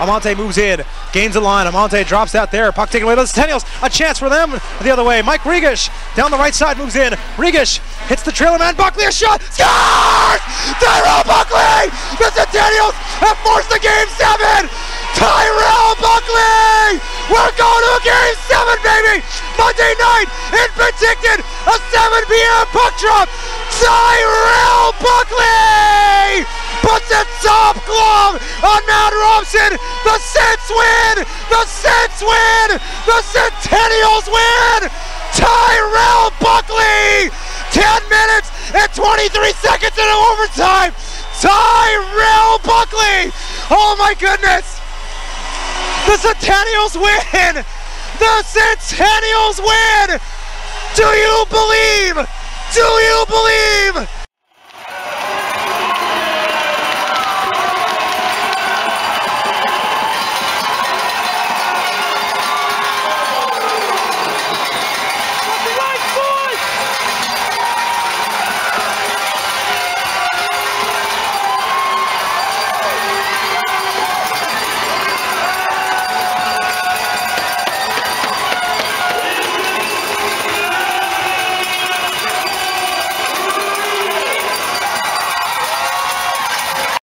Amante moves in, gains the line. Amante drops out there. Puck taken away by the Centennials. A chance for them the other way. Mike Rigish down the right side moves in. Rigish hits the trailer man. Buckley a shot. Scores! Tyrell Buckley! The Centennials have forced the game seven. Tyrell Buckley! We're going to a game seven, baby! Monday night in Penticton, a 7 p.m. puck drop. Tyrell Robson. The Cents win! The Cents win! The Centennials win! Tyrell Buckley! 10 minutes and 23 seconds into overtime. Tyrell Buckley! Oh my goodness! The Centennials win! The Centennials win! Do you believe? Do you believe?